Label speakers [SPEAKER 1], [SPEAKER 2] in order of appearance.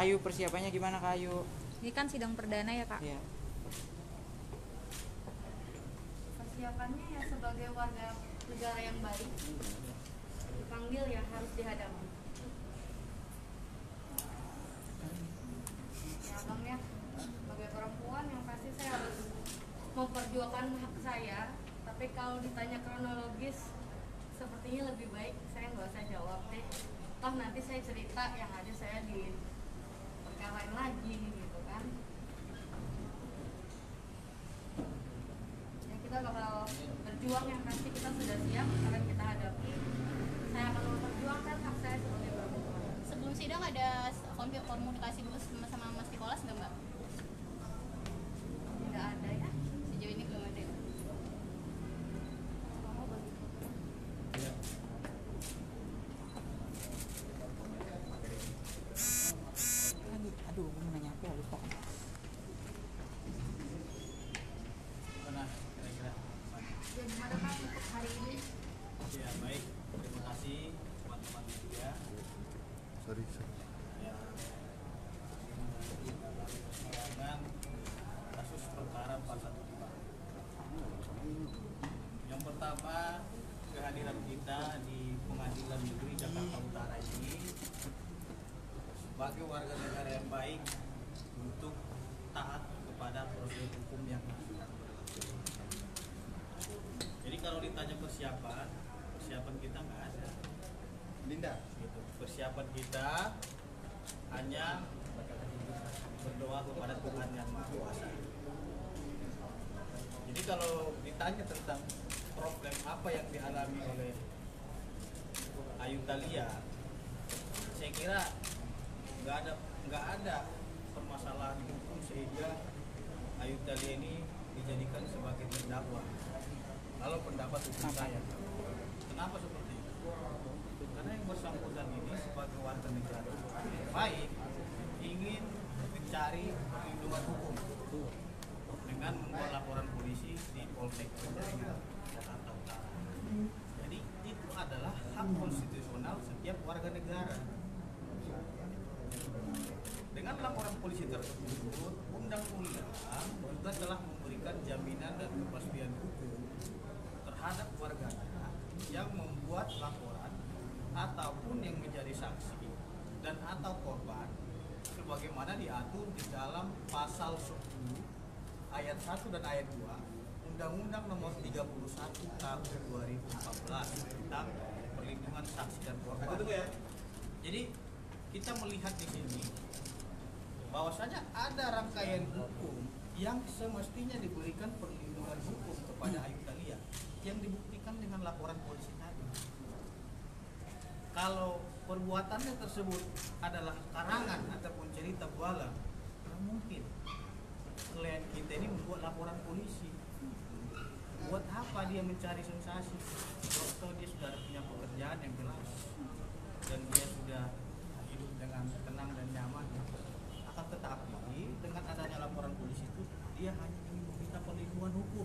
[SPEAKER 1] Kayu persiapannya gimana kayu?
[SPEAKER 2] Ini kan sidang perdana ya kak.
[SPEAKER 1] Iya.
[SPEAKER 3] persiapannya ya sebagai warga negara yang baik dipanggil ya harus dihadap ya bang ya sebagai perempuan yang pasti saya harus memperjuangkan hak saya tapi kalau ditanya kronologis sepertinya lebih baik saya nggak usah jawab deh toh nanti saya cerita yang ada saya di perkarain lagi gitu kan ya kita bakal berjuang yang pasti kita sudah siap akan kita hadapi saya akan memperjuangkan hak saya sebagai perempuan
[SPEAKER 4] Sebelum sidang ada konflik komunikasi dulu sama, sama Mas Nikolas nggak mbak?
[SPEAKER 3] tidak ada ya
[SPEAKER 4] Sejauh ini belum ada.
[SPEAKER 1] aduh, gue mau nanya apa ya lupa.
[SPEAKER 5] Mana kira-kira?
[SPEAKER 3] ya gimana kan untuk hari ini
[SPEAKER 5] Ya baik, terima kasih teman-teman media
[SPEAKER 6] sorry sorry
[SPEAKER 5] yang persidangan kasus perkara 415. Yang pertama kehadiran kita di Pengadilan Negeri Jakarta Utara ini sebagai warga negara yang baik untuk taat kepada prosedur hukum yang berlaku. Jadi kalau ditanya persiapan, persiapan kita nggak ada.
[SPEAKER 6] Linda
[SPEAKER 5] Gitu. Persiapan kita hanya berdoa kepada Tuhan yang Maha Kuasa. Jadi kalau ditanya tentang problem apa yang dialami oleh Ayu Thalia, saya kira nggak ada nggak ada permasalahan hukum sehingga Ayu Thalia ini dijadikan sebagai terdakwa. Kalau pendapat hukum saya, kenapa seperti itu? Karena yang bersangkutan ini sebagai warga negara baik ingin mencari perlindungan hukum dengan membuat laporan polisi di Polsek Penjaringan Jakarta Utara. Jadi itu adalah hak konstitusional setiap negara. Dengan laporan polisi tersebut, undang-undang juga telah memberikan jaminan dan kepastian hukum terhadap warganya yang membuat laporan ataupun yang menjadi saksi dan atau korban sebagaimana diatur di dalam pasal 10 ayat 1 dan ayat 2 Undang-Undang Nomor 31 Tahun 2014 tentang perlindungan saksi dan korban. Jadi kita melihat di sini bahwasanya ada rangkaian hukum yang semestinya diberikan perlindungan hukum kepada Ayu Thalia yang dibuktikan dengan laporan polisi tadi. Kalau perbuatannya tersebut adalah karangan ataupun cerita bualan, nggak mungkin klien kita ini membuat laporan polisi. Buat apa dia mencari sensasi? Waktu dia sudah punya pekerjaan yang jelas dan dia sudah hidup dengan tenang dan nyaman. Akan tetapi dengan adanya laporan polisi itu dia hanya ingin meminta perlindungan hukum.